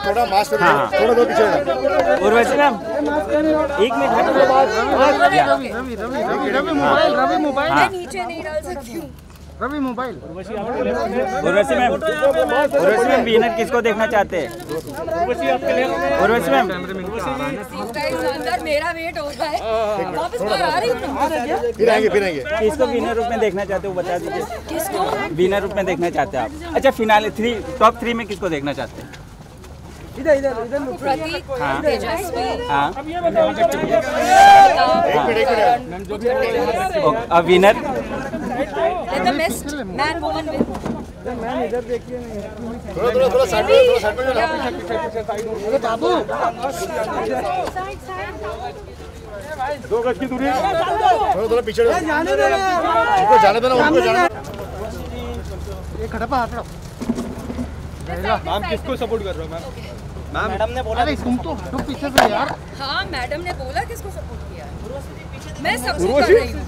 थोड़ा मास्क हाँ, हाँ। उर्वशी मैम एक minute Ravi Ravi Ravi mobile Ravi mobile हाँ नीचे नहीं डाल सकती हूँ Ravi mobile. Urvashi ma'am Urvashi ma'am winner किसको देखना चाहते हैं? उर्वशी मैम। अंदर मेरा वेट हो रहा है वापस आ रही हूँ फिर आएँगे फिर आएँगे किसको विनर रूप में देखना चाहते हो बता दीजिए। किसको विनर रूप में देखना चाहते हैं आप। अच्छा फिनाले थ्री टॉप थ्री में किसको देखना चाहते हैं? प्रतीक हाँ। तेजस्वी। हाँ। एक मिनट एक मिनट और winner Let the best man woman win. थोड़ा थोड़ा थोड़ा साइड में थोड़ा साइड में जाओ। दो गज की दूरी थोड़ा थोड़ा पीछे हो। उनको जाने देना उनको जाने देना एक खड़ा मैम किसको सपोर्ट कर रहे हो मैम मैम मैडम ने अरे तुम तो हटो पीछे से यार हाँ मैडम ने बोला किसको सपोर्ट किया है मैं सबसे कर रही हूँ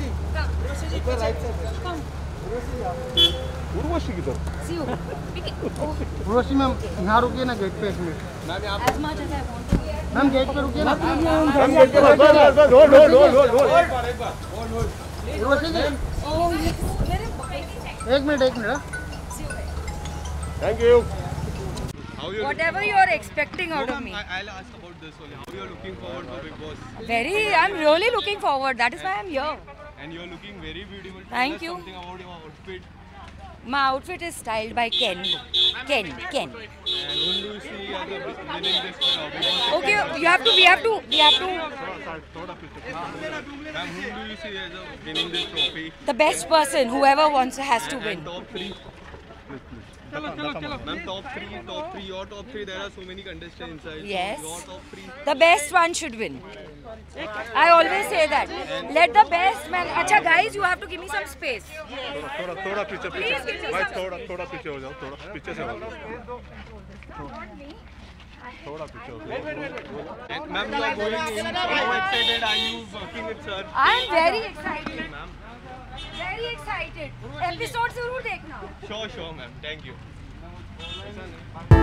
उर्वशी की तरफ़. उर्वशी मैम यहाँ रुकिए ना। गेट पे एक मिनट. मैम गेट पे रुकिए ना। Urvashi ji Oh, check. एक मिनट एक minute. Thank you Whatever you are expecting out of me. I'll ask about this only. How you are looking forward for Big Boss? Very, I'm really looking forward. That is why I'm here. And you're looking very beautiful. Thank us you. Something about your outfit. My outfit is styled by Ken. Ken, Ken. And whom do you see as a winning this Big Boss? Okay, you have to, we have to, we have to. Ma'am, whom do you see as a winning this trophy? The best person, whoever wants, has to And win. top three. Ma'am, top three, top three, your top three. There are so many contestants inside. Yes. So your top three. The best one should win. I always say that. Let the best man. Acha, guys, you have to give me some space. थोड़ा थोड़ा पीछे पीछे भाई थोड़ा थोड़ा पीछे हो जाओ थोड़ा पीछे से हो जाओ थोड़ा पीछे हो जाओ ma'am, you are going in. How excited are you working with sir? I'm very excited. Very excited. Episode ज़रूर देखना. Sure, sure, ma'am. Thank you.